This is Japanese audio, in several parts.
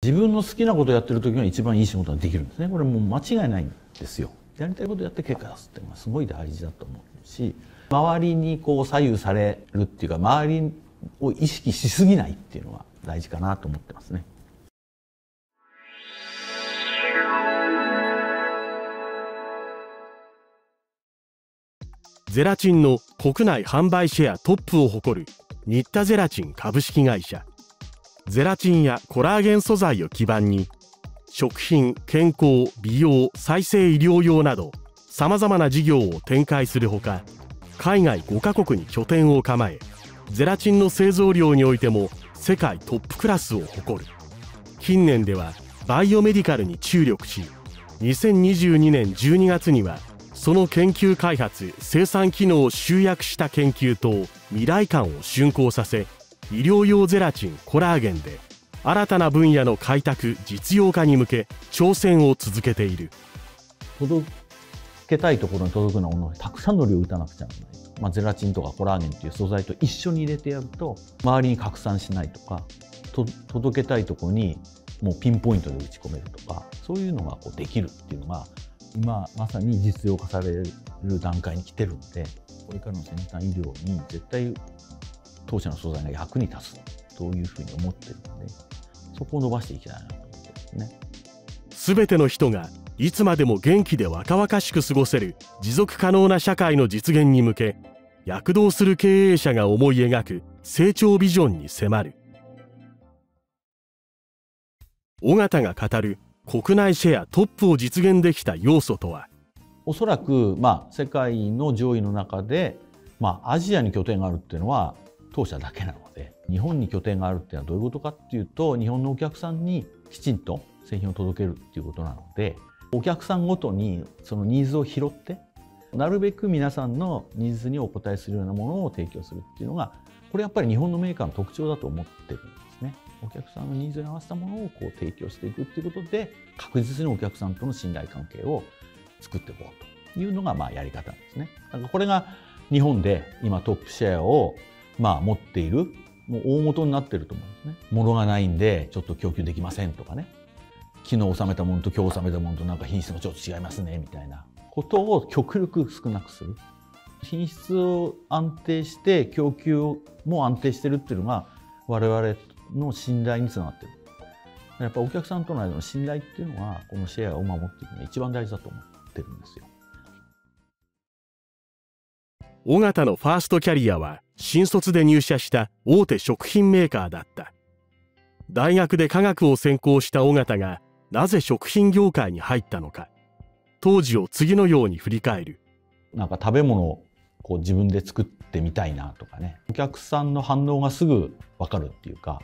自分の好きなことをやってる時が一番いい仕事ができるんですね。これもう間違いないんですよ。やりたいことやって結果出すっていうのはすごい大事だと思うし周りにこう左右されるっていうか周りを意識しすぎないっていうのは大事かなと思ってますね。ゼラチンの国内販売シェアトップを誇る新田ゼラチン株式会社。ゼラチンやコラーゲン素材を基盤に食品健康美容再生医療用などさまざまな事業を展開するほか海外5カ国に拠点を構えゼラチンの製造量においても世界トップクラスを誇る。近年ではバイオメディカルに注力し2022年12月にはその研究開発生産機能を集約した研究と未来館を竣工させ医療用ゼラチンコラーゲンで新たな分野の開拓実用化に向け挑戦を続けている。届けたいところに届くようなものをたくさんの量を打たなくちゃならない、まあ、ゼラチンとかコラーゲンっていう素材と一緒に入れてやると周りに拡散しないとかと届けたいところにもうピンポイントで打ち込めるとかそういうのがこうできるっていうのが今まさに実用化される段階に来てるんでこれからの先端医療に絶対当社の素材が役に立つというふうに思ってるのでそこを伸ばしていきたいなと思ってますね。全ての人がいつまでも元気で若々しく過ごせる持続可能な社会の実現に向け躍動する経営者が思い描く成長ビジョンに迫る尾形が語る国内シェアトップを実現できた要素とは？おそらく、まあ、世界の上位の中で、まあ、アジアに拠点があるっていうのは当社だけなので日本に拠点があるっていうのはどういうことかっていうと日本のお客さんにきちんと製品を届けるっていうことなのでお客さんごとにそのニーズを拾ってなるべく皆さんのニーズにお応えするようなものを提供するっていうのがこれやっぱり日本のメーカーの特徴だと思ってるんですね。お客さんのニーズに合わせたものをこう提供していくっていうことで確実にお客さんとの信頼関係を作っていこうというのがまあやり方なんですね。だからこれが日本で今トップシェアをまあ持っているもう大元になってると思うんですね。物がないんでちょっと供給できませんとかね。昨日納めたものと今日納めたものとなんか品質がちょっと違いますねみたいなことを極力少なくする。品質を安定して供給も安定してるっていうのが我々の信頼につながってる。やっぱお客さんとの間の信頼っていうのはこのシェアを守っていくのが一番大事だと思ってるんですよ。尾形のファーストキャリアは新卒で入社した大手食品メーカーだった。大学で科学を専攻した尾形がなぜ食品業界に入ったのか。当時を次のように振り返る。なんか食べ物をこう自分で作ってみたいなとかね。お客さんの反応がすぐ分かるっていうか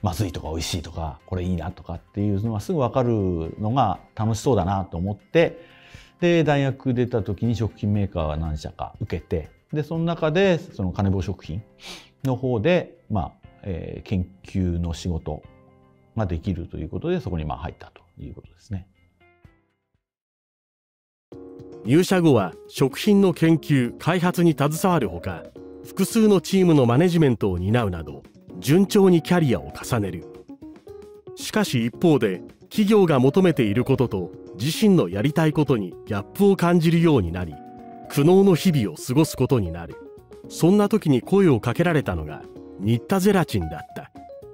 まずいとか美味しいとかこれいいなとかっていうのがすぐ分かるのが楽しそうだなと思ってで大学出た時に食品メーカーは何社か受けてでその中でその金棒食品の方で、まあえー、研究の仕事ができるということでそこにまあ入ったということですね。入社後は食品の研究開発に携わるほか複数のチームのマネジメントを担うなど順調にキャリアを重ねるしかし一方で企業が求めていることと自身のやりたいことにギャップを感じるようになり苦悩の日々を過ごすことになる。そんな時に声をかけられたのが新田ゼラチンだった。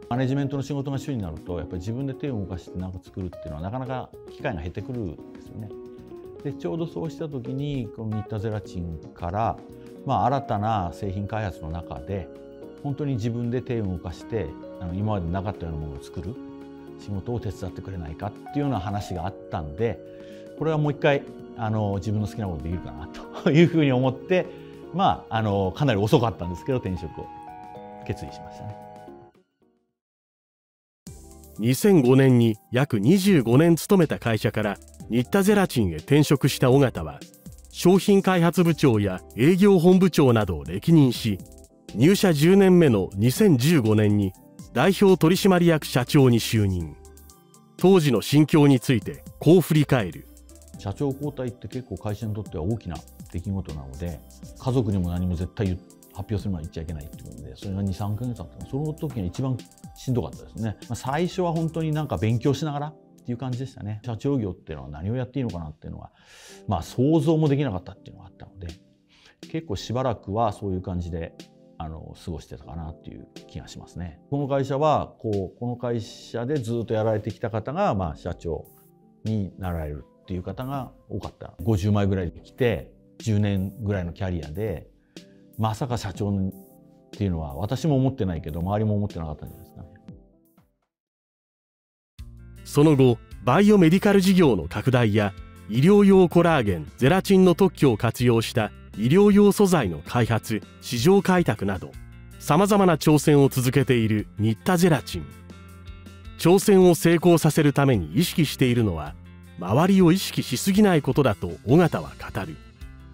マネジメントの仕事が主になるとやっぱり自分で手を動かして何か作るっていうのはなかなか機会が減ってくるんですよね。でちょうどそうした時にこの新田ゼラチンから、まあ、新たな製品開発の中で本当に自分で手を動かしてあの今までなかったようなものを作る仕事を手伝ってくれないかっていうような話があったんでこれはもう一回あの自分の好きなことできるかなと。いうふうに思ってまああのかなり遅かったんですけど転職を。決意しましたね。2005年に約25年勤めた会社から新田ゼラチンへ転職した尾形は商品開発部長や営業本部長などを歴任し入社10年目の2015年に代表取締役社長に就任。当時の心境についてこう振り返る。社長交代って結構会社にとっては大きな出来事なので家族にも何も絶対発表するのは言っちゃいけないっていうのでそれが23か月あったその時が一番しんどかったですね。まあ、最初は本当になんか勉強しながらっていう感じでしたね。社長業っていうのは何をやっていいのかなっていうのは、まあ想像もできなかったっていうのがあったので、結構しばらくはそういう感じであの過ごしてたかなっていう気がしますね。この会社はこうこの会社でずっとやられてきた方がまあ社長になられるっていう方が多かった。50枚ぐらいで来て10年ぐらいのキャリアでまさか社長っていうのは私も思ってないけど周りも思ってなかったんじゃないですかね。その後バイオメディカル事業の拡大や医療用コラーゲンゼラチンの特許を活用した医療用素材の開発市場開拓などさまざまな挑戦を続けている新田ゼラチン挑戦を成功させるために意識しているのは周りを意識しすぎないことだと尾形は語る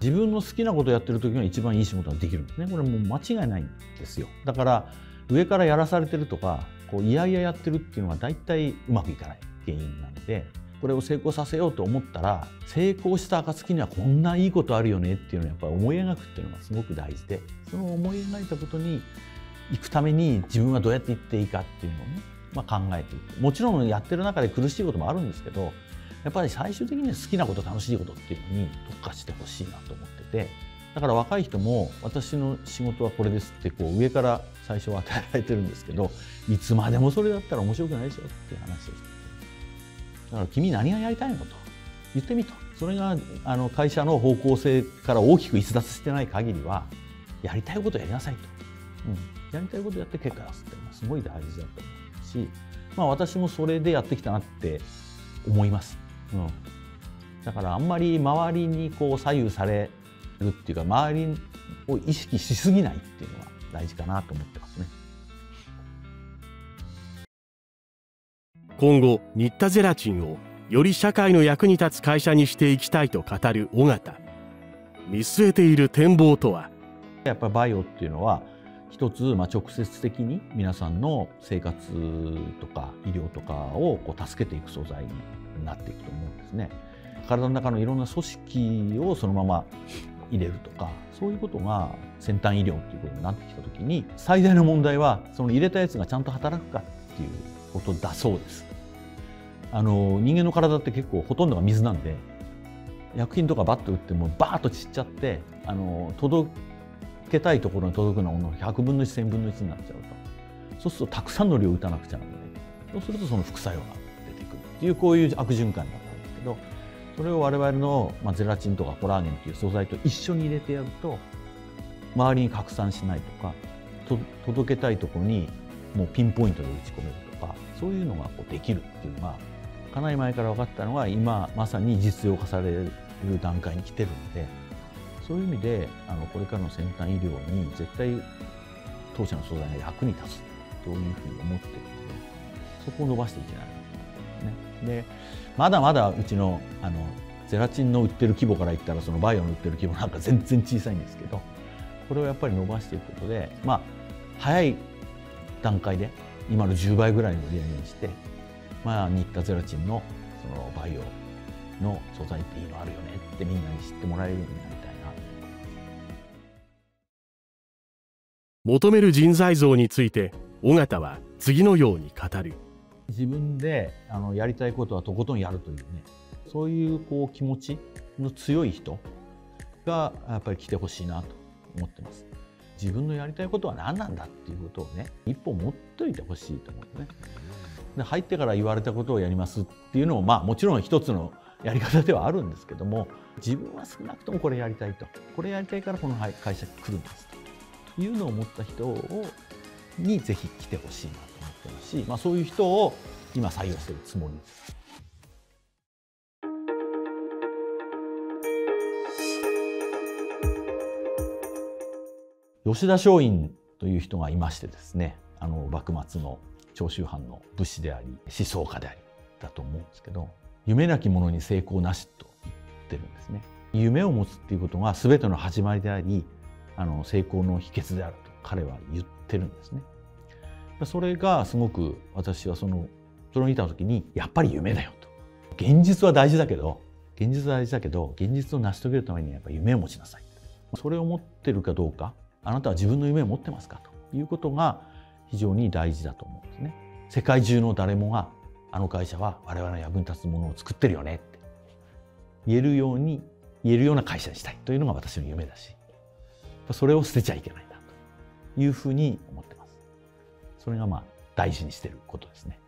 自分の好きなことやってる時が一番いい仕事ができるんですね。これもう間違いないんですよ。だから上からやらされてるとかこういやいややってるっていうのは大体うまくいかない原因なんでこれを成功させようと思ったら成功した暁にはこんないいことあるよねっていうのをやっぱり思い描くっていうのがすごく大事でその思い描いたことに行くために自分はどうやっていっていいかっていうのをね、まあ、考えていく。もちろんやってる中で苦しいこともあるんですけどやっぱり最終的には好きなこと楽しいことっていうのに特化してほしいなと思っててだから若い人も私の仕事はこれですってこう上から最初は与えられてるんですけどいつまでもそれだったら面白くないでしょっていう話をしてだから君何がやりたいのと言ってみと。それがあの会社の方向性から大きく逸脱してない限りはやりたいことやりなさいと、うん、やりたいことやって結果出すっていうのはすごい大事だと思うし、まあ、私もそれでやってきたなって思います、うん、だからあんまり周りにこう左右されるっていうか周りを意識しすぎないっていうのは大事かなと思ってますね。今後新田ゼラチンをより社会の役に立つ会社にしていきたいと語る尾形。見据えている展望とは？やっぱりバイオっていうのは一つ、まあ、直接的に皆さんの生活とか医療とかをこう助けていく素材になっていくと思うんですね。体の中のいろんな組織をそのまま入れるとかそういうことが先端医療っていうことになってきた時に最大の問題はその入れたやつがちゃんと働くかっていうことだそうです。あの人間の体って結構ほとんどが水なんで薬品とかバッと打ってもバーッと散っちゃってあの届けたいところに届くのの100分の1000分の1になっちゃうとそうするとたくさんの量打たなくちゃならないそうするとその副作用が出てくるていうこういう悪循環だったんですけどそれを我々の、ま、ゼラチンとかコラーゲンっていう素材と一緒に入れてやると周りに拡散しないとかと届けたいところにもうピンポイントで打ち込めるとかそういうのがこうできるっていうのがかなり前から分かったのは今まさに実用化される段階に来てるんでそういう意味であのこれからの先端医療に絶対当社の素材が役に立つというふうに思ってるのでそこを伸ばしていけない。でまだまだうちのあのゼラチンの売ってる規模から言ったらそのバイオの売ってる規模なんか全然小さいんですけどこれをやっぱり伸ばしていくことでまあ早い段階で今の10倍ぐらいの売り上げにしてまあ、新田ゼラチンのそのバイオの素材っていいのあるよねってみんなに知ってもらえるようになりたいな。求める人材像について尾形は次のように語る。自分であのやりたいことはとことんやるというね。そういうこう気持ちの強い人がやっぱり来てほしいなと思ってます。自分のやりたいことは何なんだっていうことをね一歩持っといてほしいと思ってね。で入ってから言われたことをやりますっていうのもまあもちろん一つのやり方ではあるんですけども自分は少なくともこれやりたいと。これやりたいからこの会社来るんですと。いうのを思った人をにぜひ来てほしいなと。ってますし、まあ、そういう人を今採用しているつもりです。吉田松陰という人がいましてですねあの幕末の長州藩の武士であり思想家でありだと思うんですけど夢なき者に成功なしと言ってるんですね夢を持つっていうことが全ての始まりでありあの成功の秘訣であると彼は言ってるんですねそれがすごく私はそのそれを見た時にやっぱり夢だよと。現実は大事だけど現実は大事だけど現実を成し遂げるためにはやっぱ夢を持ちなさい。それを持ってるかどうかあなたは自分の夢を持ってますかと。いうことが非常に大事だと思うんですね。世界中の誰もがあの会社は我々の役に立つものを作ってるよねって。言えるように言えるような会社にしたいというのが私の夢だし。それを捨てちゃいけないなというふうに思ってます。それがまあ大事にしてることですね。